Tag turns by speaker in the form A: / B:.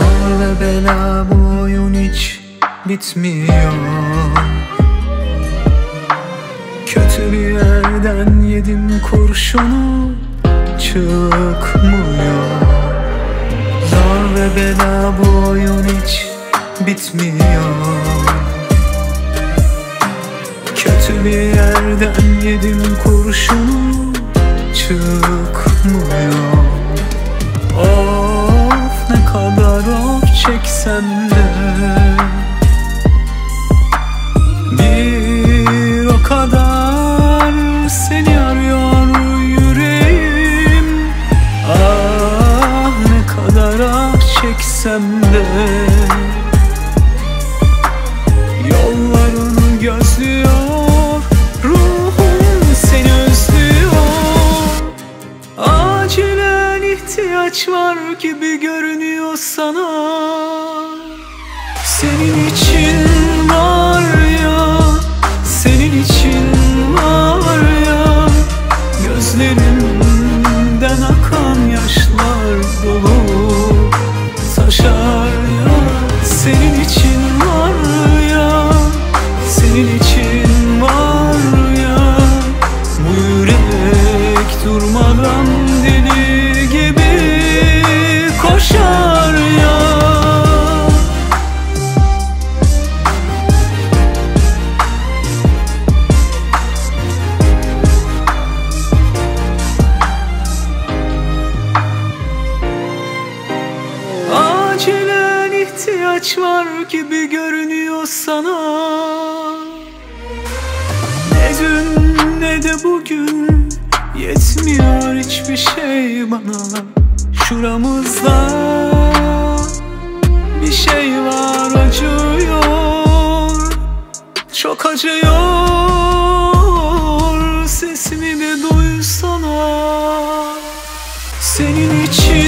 A: ve bela bu oyun hiç bitmiyor. Kötü bir yerden yedim kurşunu çıkmıyor. Zor ve bela bu oyun hiç bitmiyor. Kötü bir yerden yedim kurşunu çıkmıyor çeksem de Bir o kadar seni arıyor yüreğim. Ah ne kadar ah çeksem de. Yollarını gözlüyor ihtiyaç var gibi görünüyor sana. Senin için ihtiyaç var gibi görünüyor sana. Ne dün ne de bugün yetmiyor hiçbir şey bana. Şuramızda bir şey var acıyor. Çok acıyor. Sesimi bir duysana. Senin için